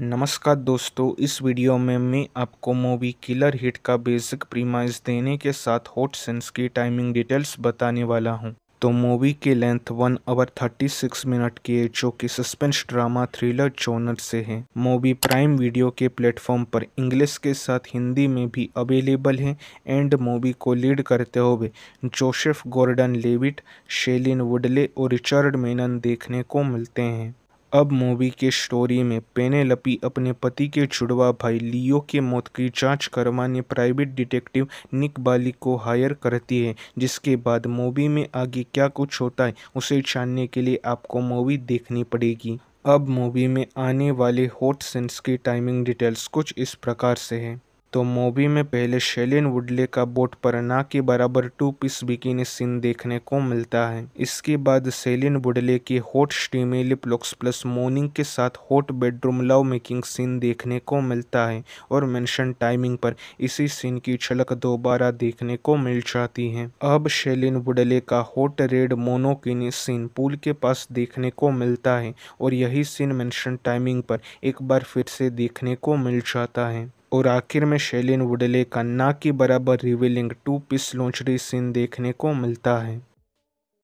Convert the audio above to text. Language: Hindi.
नमस्कार दोस्तों, इस वीडियो में मैं आपको मूवी किलर हिट का बेसिक प्रीमाइज देने के साथ हॉट सेंस की टाइमिंग डिटेल्स बताने वाला हूँ। तो मूवी की length one hour thirty six minute की है, जो कि सस्पेंस ड्रामा थ्रिलर जोनर से है मूवी प्राइम वीडियो के प्लेटफॉर्म पर इंग्लिश के साथ हिंदी में भी अवेलेबल है एंड मूवी को लीड करते हुए Joseph Gordon Levitt Shailene Woodley और रिचर्ड मेनन देखने को मिलते हैं अब मूवी के स्टोरी में पेनेलपी अपने पति के जुड़वा भाई लियो के मौत की जाँच करवाने प्राइवेट डिटेक्टिव निक बाली को हायर करती है, जिसके बाद मूवी में आगे क्या कुछ होता है, उसे जानने के लिए आपको मूवी देखनी पड़ेगी। अब मूवी में आने वाले हॉट सेंस की टाइमिंग डिटेल्स कुछ इस प्रकार से है। तो मूवी में पहले शेलिन वुडले का बोट पर ना के बराबर टू पीस बिकिनी सीन देखने को मिलता है। इसके बाद सेलिन वुडले की hot steamy lip locks plus morning के साथ hot bedroom love making scene देखने को मिलता है और मेंशन टाइमिंग पर इसी सीन की झलक दोबारा देखने को मिल जाती है। अब शेलिन वुडले का hot red monokini scene pool के पास देखने को मिलता है और यही सीन मेंशन टाइमिंग पर एक बार फिर से देखने को मिल जाता है। और आखिर में शेलिन वुडले का ना के बराबर revealing two piece lingerie scene देखने को मिलता है।